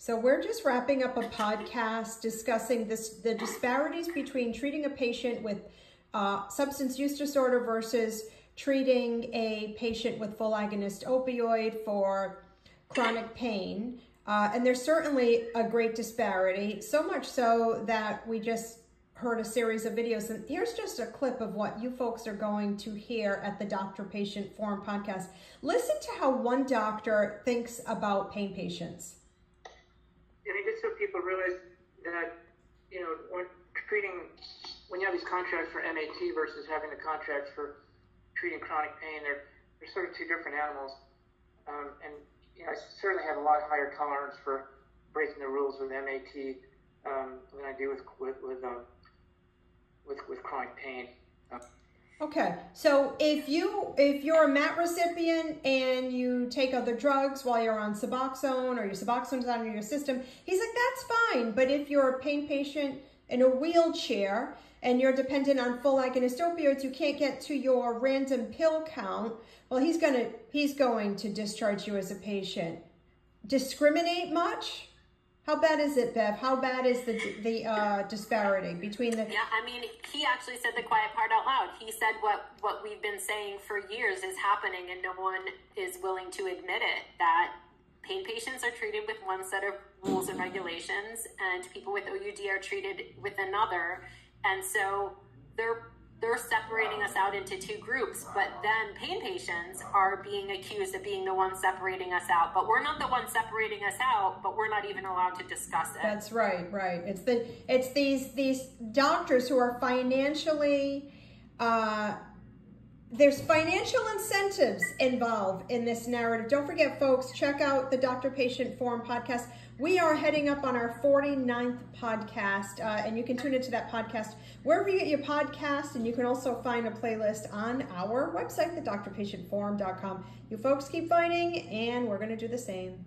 So we're just wrapping up a podcast discussing this the disparities between treating a patient with uh, substance use disorder versus treating a patient with full agonist opioid for chronic pain. Uh, and there's certainly a great disparity, so much so that we just heard a series of videos. And here's just a clip of what you folks are going to hear at the Doctor Patient Forum podcast. Listen to how one doctor thinks about pain patients people realize that, you know, when treating, when you have these contracts for MAT versus having the contracts for treating chronic pain, they're, they're sort of two different animals. Um, and, you know, I certainly have a lot higher tolerance for breaking the rules with MAT um, than I do with, with, with, um, with, with chronic pain. Uh, Okay, so if you if you're a MAT recipient and you take other drugs while you're on Suboxone or your Suboxone is out of your system, he's like that's fine. But if you're a pain patient in a wheelchair and you're dependent on full agonist opioids, you can't get to your random pill count. Well, he's gonna he's going to discharge you as a patient. Discriminate much? How bad is it, Bev? How bad is the the uh, disparity between the? Yeah, I mean, he actually said the quiet part out loud. He said what what we've been saying for years is happening, and no one is willing to admit it. That pain patients are treated with one set of rules and regulations, and people with OUD are treated with another, and so they're us out into two groups, but then pain patients are being accused of being the ones separating us out. But we're not the ones separating us out, but we're not even allowed to discuss it. That's right, right. It's the it's these these doctors who are financially uh, there's financial incentives involved in this narrative. Don't forget, folks, check out the Doctor Patient Forum podcast. We are heading up on our 49th podcast, uh, and you can tune into that podcast wherever you get your podcast, and you can also find a playlist on our website, the drpatientforum.com. You folks keep fighting, and we're going to do the same.